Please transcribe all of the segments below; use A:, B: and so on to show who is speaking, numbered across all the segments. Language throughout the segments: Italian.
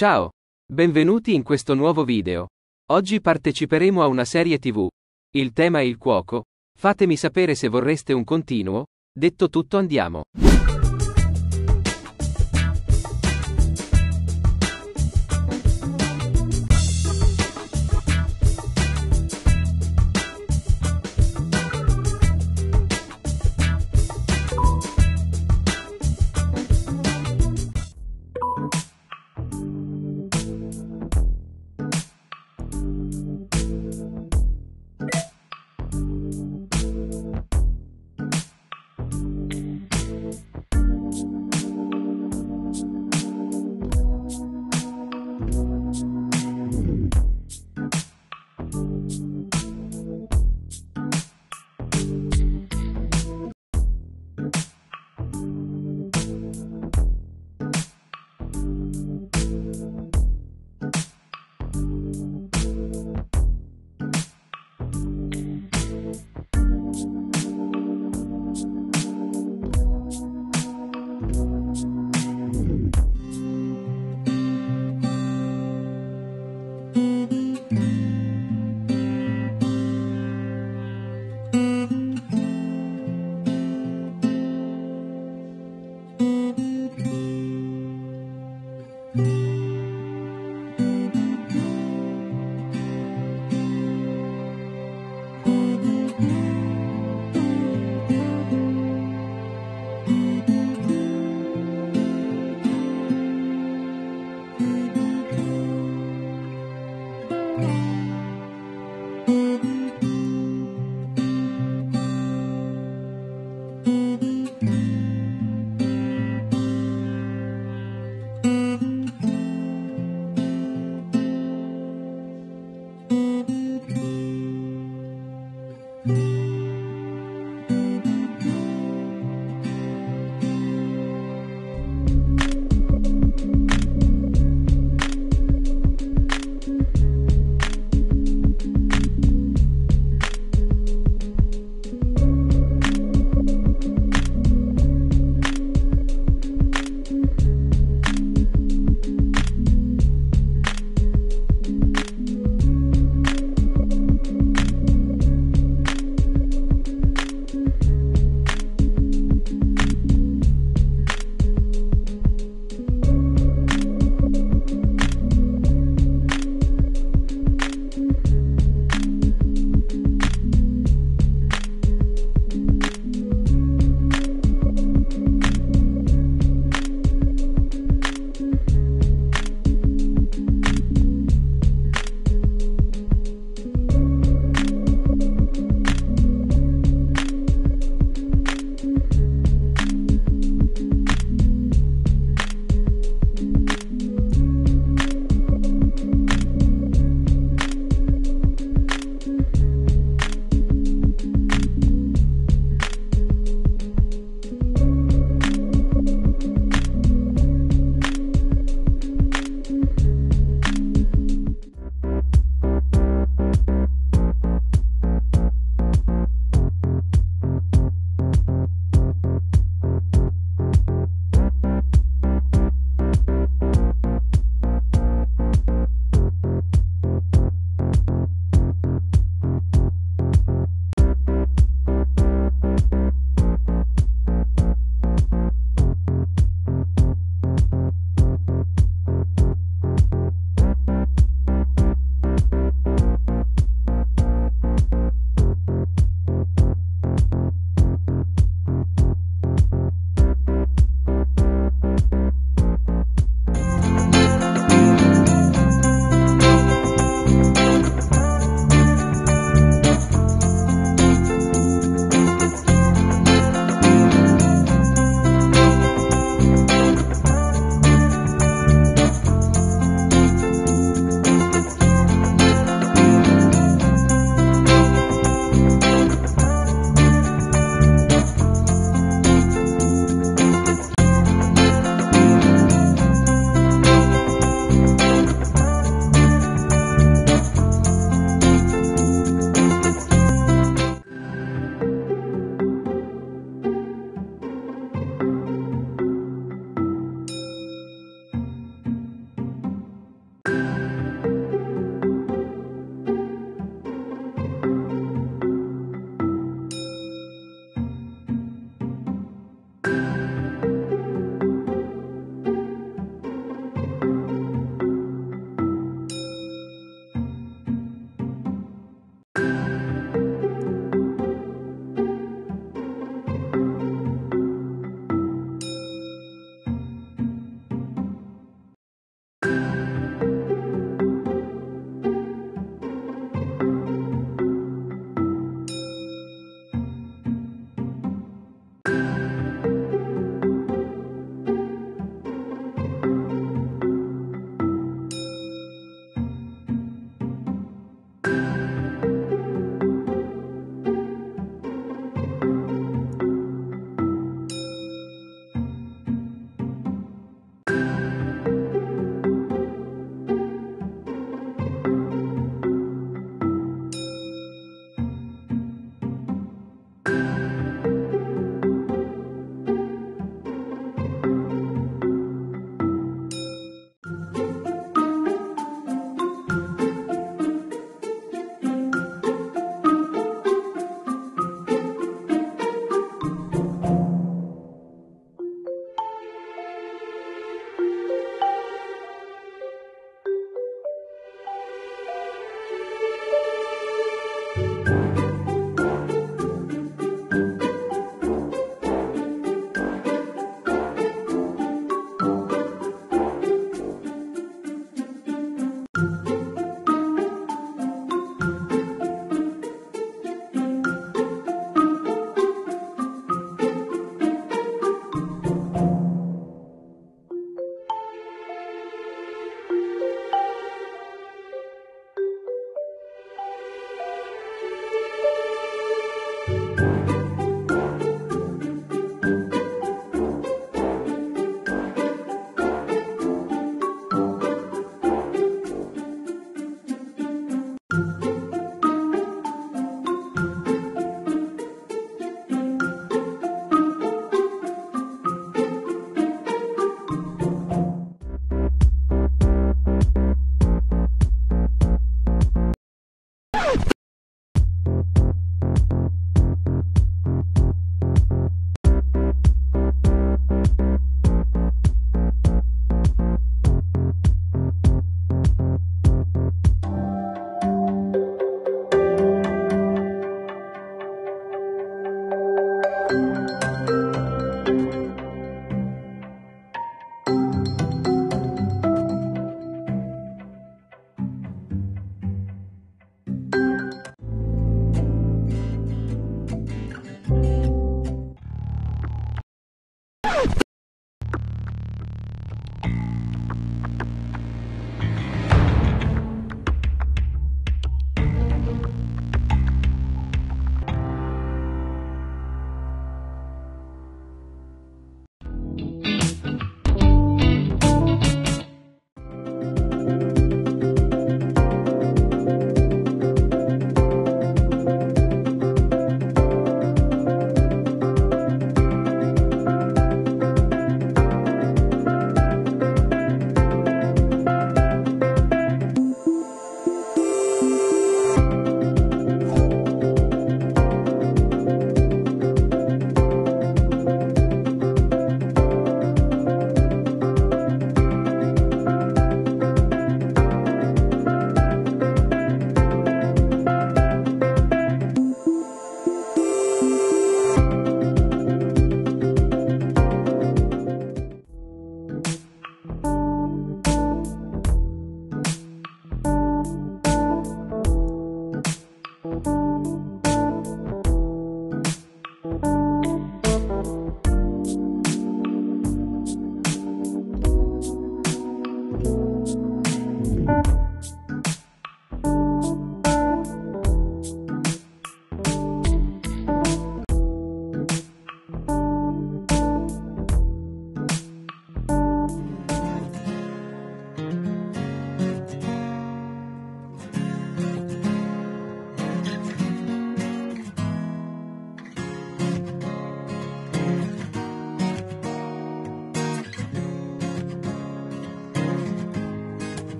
A: Ciao! Benvenuti in questo nuovo video. Oggi parteciperemo a una serie TV. Il tema è il cuoco. Fatemi sapere se vorreste un continuo. Detto tutto andiamo.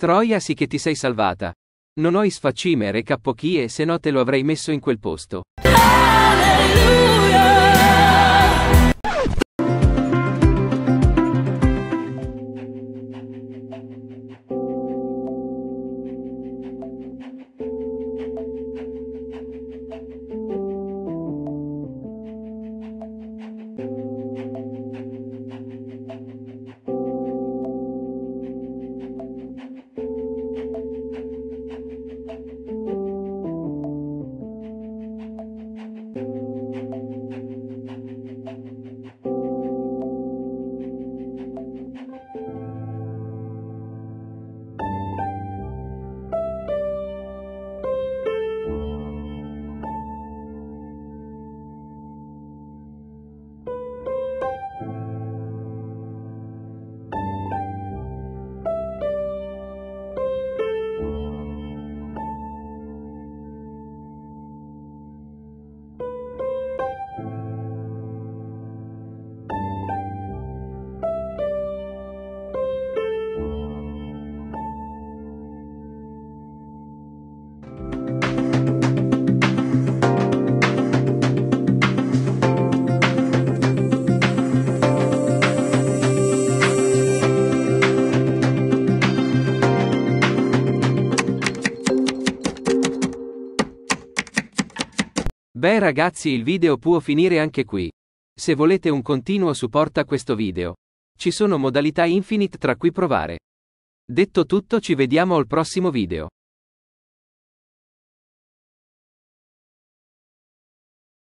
A: Troia sì che ti sei salvata. Non ho isfaccimere cappochie se no te lo avrei messo in quel posto. Beh ragazzi il video può finire anche qui. Se volete un continuo supporta questo video. Ci sono modalità infinite tra cui provare. Detto tutto ci vediamo al prossimo video.